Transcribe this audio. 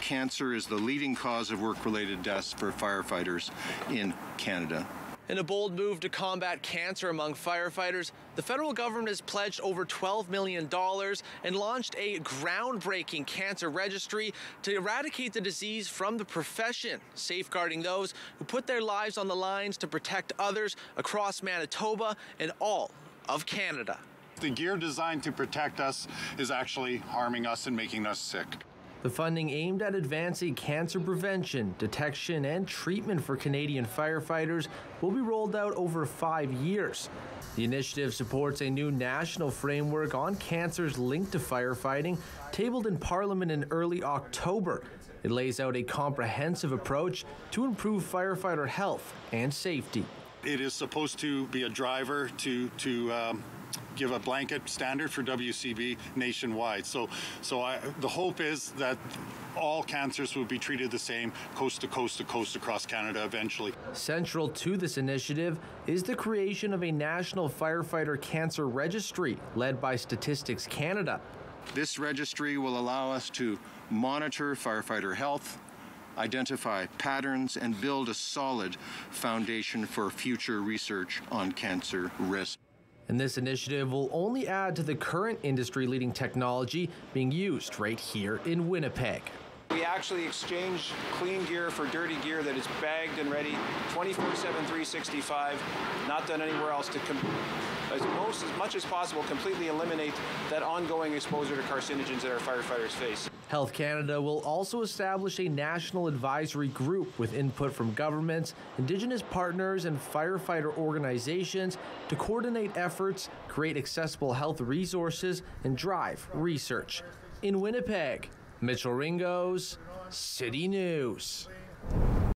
Cancer is the leading cause of work related deaths for firefighters in Canada. In a bold move to combat cancer among firefighters, the federal government has pledged over $12 million and launched a groundbreaking cancer registry to eradicate the disease from the profession, safeguarding those who put their lives on the lines to protect others across Manitoba and all of Canada. The gear designed to protect us is actually harming us and making us sick. The funding aimed at advancing cancer prevention, detection, and treatment for Canadian firefighters will be rolled out over five years. The initiative supports a new national framework on cancers linked to firefighting, tabled in Parliament in early October. It lays out a comprehensive approach to improve firefighter health and safety. It is supposed to be a driver to to um, give a blanket standard for WCB nationwide. So, so I, the hope is that all cancers will be treated the same coast to coast to coast across Canada eventually. Central to this initiative is the creation of a national firefighter cancer registry led by Statistics Canada. This registry will allow us to monitor firefighter health, identify patterns, and build a solid foundation for future research on cancer risk. And this initiative will only add to the current industry leading technology being used right here in Winnipeg. We actually exchange clean gear for dirty gear that is bagged and ready 24 7, 365, not done anywhere else to as most as much as possible completely eliminate that ongoing exposure to carcinogens that our firefighters face. Health Canada will also establish a national advisory group with input from governments, Indigenous partners, and firefighter organizations to coordinate efforts, create accessible health resources, and drive research. In Winnipeg, Mitchell Ringos, City News.